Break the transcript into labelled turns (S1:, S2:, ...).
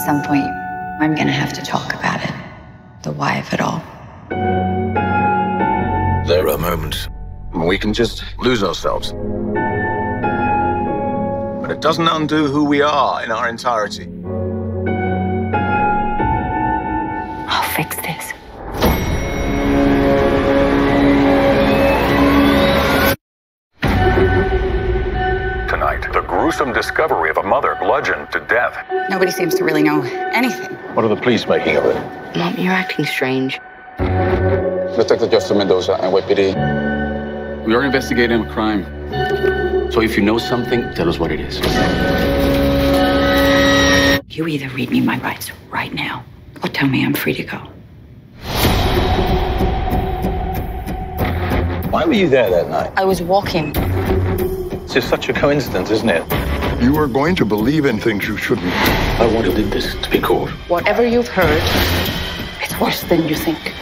S1: some point, I'm gonna have to talk about it. The why of it all.
S2: There are moments when we can just lose ourselves. But it doesn't undo who we are in our entirety.
S1: I'll fix this.
S3: Gruesome discovery of a mother bludgeoned to death.
S1: Nobody seems to really know anything.
S2: What are the police making of it?
S1: Mom, you're acting strange.
S4: Detective Justin Mendoza, NYPD.
S5: We are investigating a crime. So if you know something, tell us what it is.
S1: You either read me my rights right now, or tell me I'm free to go.
S2: Why were you there that night?
S1: I was walking.
S2: It's just such a coincidence, isn't it?
S6: You are going to believe in things you shouldn't.
S5: I wanted this to be called.
S1: Whatever you've heard, it's worse than you think.